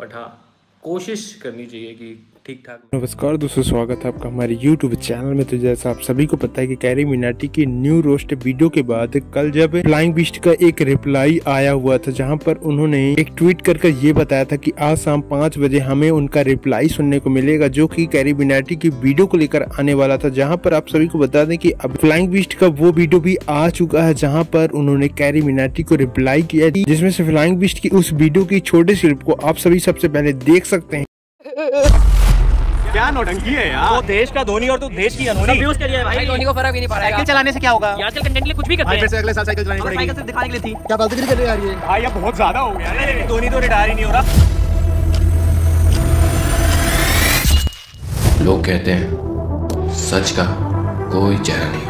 But हाँ कोशिश करनी चाहिए कि ठीक ठाक नमस्कार दोस्तों स्वागत है आपका हमारे YouTube चैनल में। तो जैसा आप सभी को पता है कि कैरी मिनाटी की न्यू रोस्ट वीडियो के बाद कल जब फ्लाइंग बिस्ट का एक रिप्लाई आया हुआ था जहाँ पर उन्होंने एक ट्वीट कर कर ये बताया था कि आज शाम पाँच बजे हमें उनका रिप्लाई सुनने को मिलेगा जो कि कैरी मिनाटी की वीडियो को लेकर आने वाला था जहाँ पर आप सभी को बता दें की अब फ्लाइंग बिस्ट का वो वीडियो भी आ चुका है जहाँ पर उन्होंने कैरी मिनाटी को रिप्लाई किया जिसमें से फ्लाइंग बिस्ट की उस वीडियो की छोटे क्लिप को आप सभी सबसे पहले देख सकते हैं। क्या नोटंकी है यार? वो देश का धोनी और तू देश की अनोनी। यूज़ करिए भाई। धोनी को फ़र्क भी नहीं पड़ा साइकिल चलाने से क्या होगा? आजकल कंटेंट के लिए कुछ भी करते हैं। फिर से अगले साल साइकिल चलानी पड़ेगी। साइकिल से दिखाने के लिए थी। क्या फालतूगिरी कर रहे यार ये? भाई अब बहुत ज़्यादा हो गया। धोनी तो रिटायर ही नहीं हो रहा। लोग कहते हैं सच का कोई चेहरा नहीं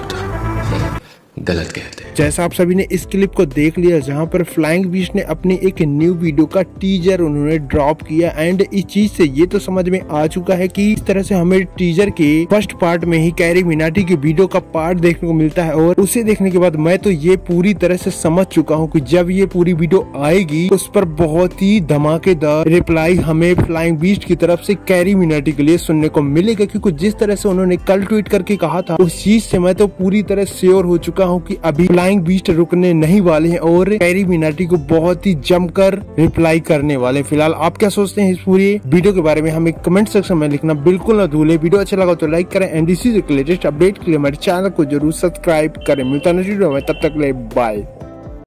गलत कहते हैं। जैसा आप सभी ने इस क्लिप को देख लिया, जहाँ पर फ्लाइंग बीच ने अपनी एक न्यू वीडियो का टीजर उन्होंने ड्रॉप किया। एंड इस चीज़ से ये तो समझ में आ चुका है कि इस तरह से हमें टीजर के फ़र्स्ट पार्ट में ही कैरी मिनाटी की वीडियो का पार्ट देखने को मिलता है। और उसे देखने के बाद मैं तो ये पूरी तरह से समझ चुका हूँ की जब ये पूरी वीडियो आएगी, उस पर बहुत ही धमाकेदार रिप्लाई हमें फ्लाइंग बीच की तरफ़ से कैरी मिनाटी के लिए सुनने को मिलेगा। क्योंकि जिस तरह से उन्होंने कल ट्वीट करके कहा था, उस चीज़ से मैं तो पूरी तरह श्योर हो चुका हूँ कि अभी फ्लाइंग बीस्ट रुकने नहीं वाले हैं और कैरी मिनाटी को बहुत ही जमकर रिप्लाई करने वाले फ़िलहाल आप क्या सोचते हैं इस पूरी वीडियो के बारे में? हमें कमेंट सेक्शन में लिखना बिल्कुल न भूले। वीडियो अच्छा लगा तो लाइक करें एंड इसी लेटेस्ट अपडेट के लिए हमारे चैनल को ज़रूर सब्सक्राइब करें। मिलता है तब तक ले बाय